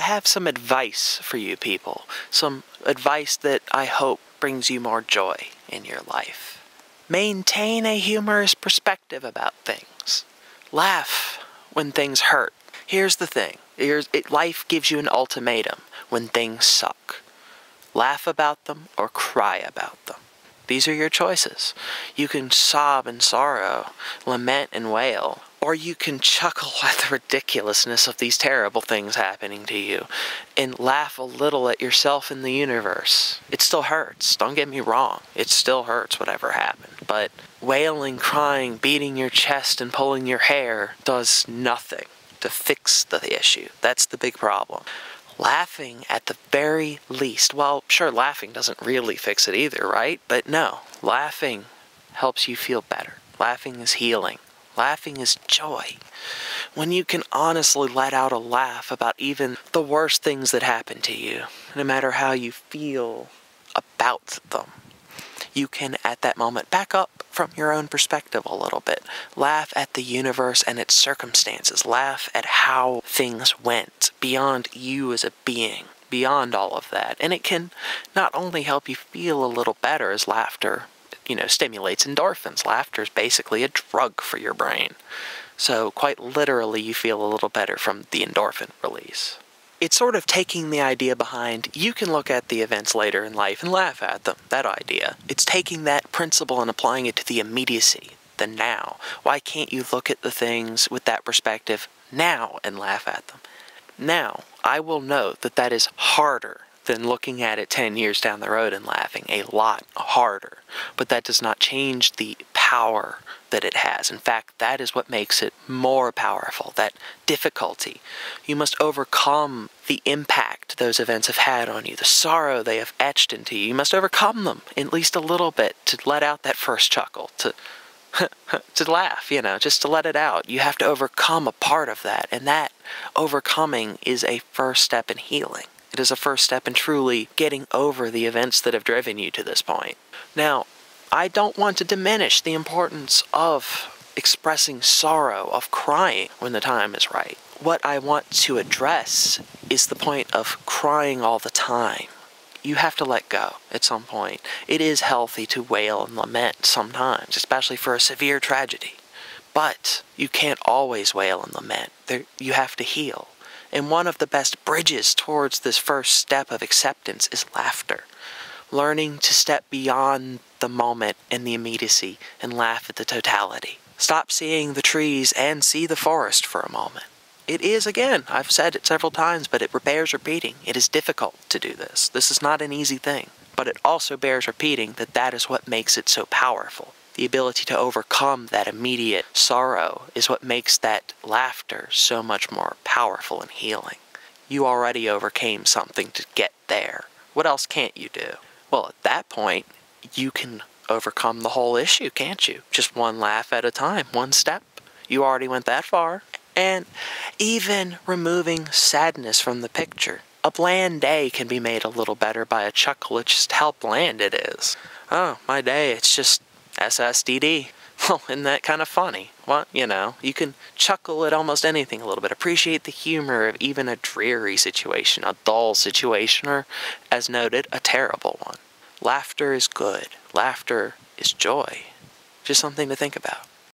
have some advice for you people. Some advice that I hope brings you more joy in your life. Maintain a humorous perspective about things. Laugh when things hurt. Here's the thing Here's, it, life gives you an ultimatum when things suck. Laugh about them or cry about them. These are your choices. You can sob in sorrow, lament and wail, or you can chuckle at the ridiculousness of these terrible things happening to you and laugh a little at yourself in the universe. It still hurts, don't get me wrong. It still hurts whatever happened. But wailing, crying, beating your chest, and pulling your hair does nothing to fix the issue. That's the big problem laughing at the very least. Well, sure, laughing doesn't really fix it either, right? But no, laughing helps you feel better. Laughing is healing. Laughing is joy. When you can honestly let out a laugh about even the worst things that happen to you, no matter how you feel about them, you can at that moment back up from your own perspective a little bit. Laugh at the universe and its circumstances. Laugh at how things went beyond you as a being, beyond all of that. And it can not only help you feel a little better as laughter, you know, stimulates endorphins. Laughter is basically a drug for your brain. So, quite literally, you feel a little better from the endorphin release it's sort of taking the idea behind you can look at the events later in life and laugh at them, that idea. It's taking that principle and applying it to the immediacy, the now. Why can't you look at the things with that perspective now and laugh at them? Now, I will note that that is harder than looking at it 10 years down the road and laughing, a lot harder. But that does not change the power that it has. In fact, that is what makes it more powerful, that difficulty. You must overcome the impact those events have had on you, the sorrow they have etched into you. You must overcome them at least a little bit to let out that first chuckle, to to laugh, you know, just to let it out. You have to overcome a part of that, and that overcoming is a first step in healing. Is a first step in truly getting over the events that have driven you to this point. Now, I don't want to diminish the importance of expressing sorrow, of crying when the time is right. What I want to address is the point of crying all the time. You have to let go at some point. It is healthy to wail and lament sometimes, especially for a severe tragedy. But you can't always wail and lament. There, you have to heal. And one of the best bridges towards this first step of acceptance is laughter learning to step beyond the moment and the immediacy and laugh at the totality. Stop seeing the trees and see the forest for a moment. It is, again, I've said it several times, but it bears repeating. It is difficult to do this. This is not an easy thing. But it also bears repeating that that is what makes it so powerful. The ability to overcome that immediate sorrow is what makes that laughter so much more powerful and healing. You already overcame something to get there. What else can't you do? Well, at that point, you can overcome the whole issue, can't you? Just one laugh at a time, one step. You already went that far. And even removing sadness from the picture. A bland day can be made a little better by a chuckle at just how bland it is. Oh, my day, it's just SSDD. Well, isn't that kind of funny? Well, you know, you can chuckle at almost anything a little bit. Appreciate the humor of even a dreary situation, a dull situation, or, as noted, a terrible one. Laughter is good. Laughter is joy. Just something to think about.